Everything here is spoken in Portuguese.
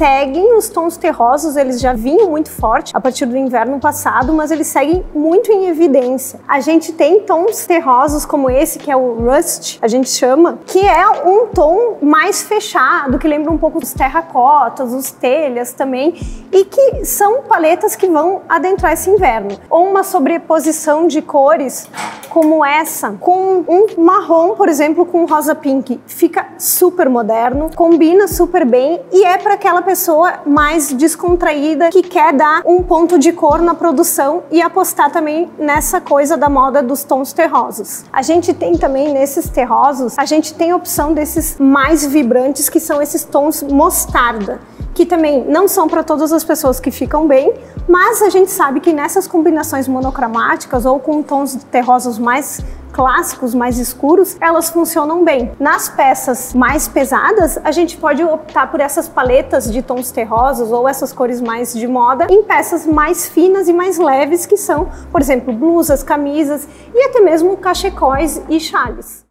seguem os tons terrosos, eles já vinham muito forte a partir do inverno passado, mas eles seguem muito em evidência. A gente tem tons terrosos como esse, que é o Rust, a gente chama, que é um tom mais fechado, que lembra um pouco dos terracotas, os telhas também, e que são paletas que vão adentrar esse inverno. Ou uma sobreposição de cores como essa, com um marrom, por exemplo, com rosa pink, fica super moderno, combina super bem e é para aquela pessoa mais descontraída que quer dar um ponto de cor na produção e apostar também nessa coisa da moda dos tons terrosos. A gente tem também nesses terrosos, a gente tem a opção desses mais vibrantes que são esses tons mostarda que também não são para todas as pessoas que ficam bem, mas a gente sabe que nessas combinações monocromáticas ou com tons terrosos mais clássicos, mais escuros, elas funcionam bem. Nas peças mais pesadas, a gente pode optar por essas paletas de tons terrosos ou essas cores mais de moda em peças mais finas e mais leves, que são, por exemplo, blusas, camisas e até mesmo cachecóis e chales.